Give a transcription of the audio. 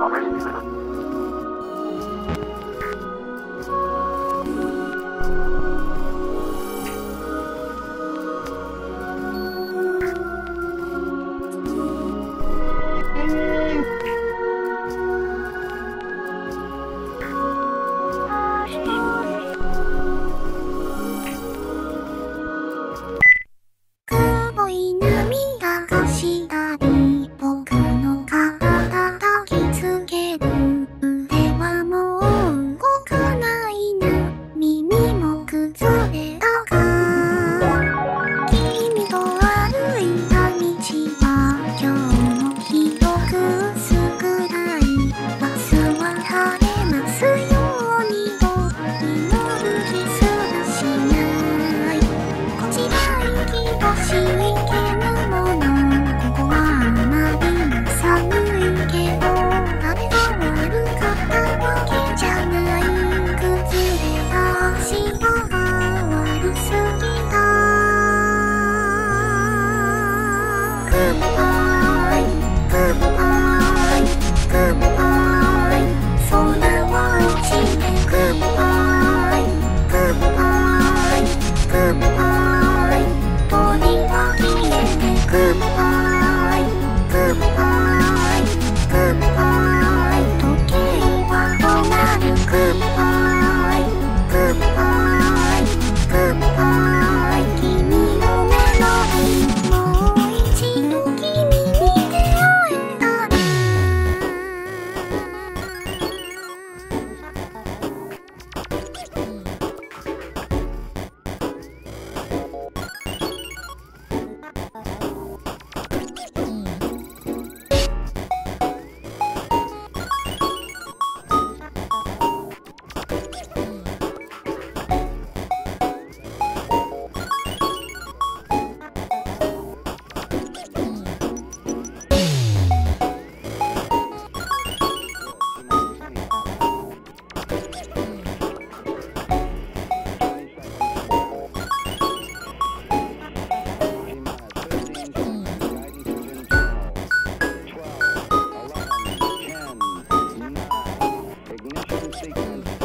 Amen. Não sei como.